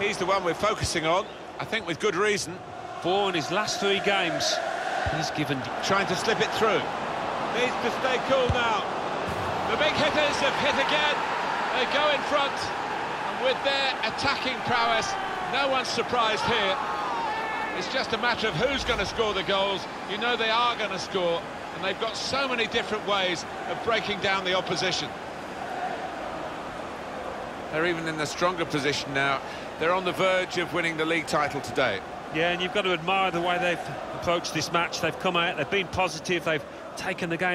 He's the one we're focusing on, I think with good reason. Four in his last three games. He's given... Trying to slip it through. Needs to stay cool now. The big hitters have hit again. They go in front. And with their attacking prowess, no one's surprised here. It's just a matter of who's going to score the goals. You know they are going to score. And they've got so many different ways of breaking down the opposition. They're even in a stronger position now. They're on the verge of winning the league title today. Yeah, and you've got to admire the way they've approached this match. They've come out, they've been positive, they've taken the game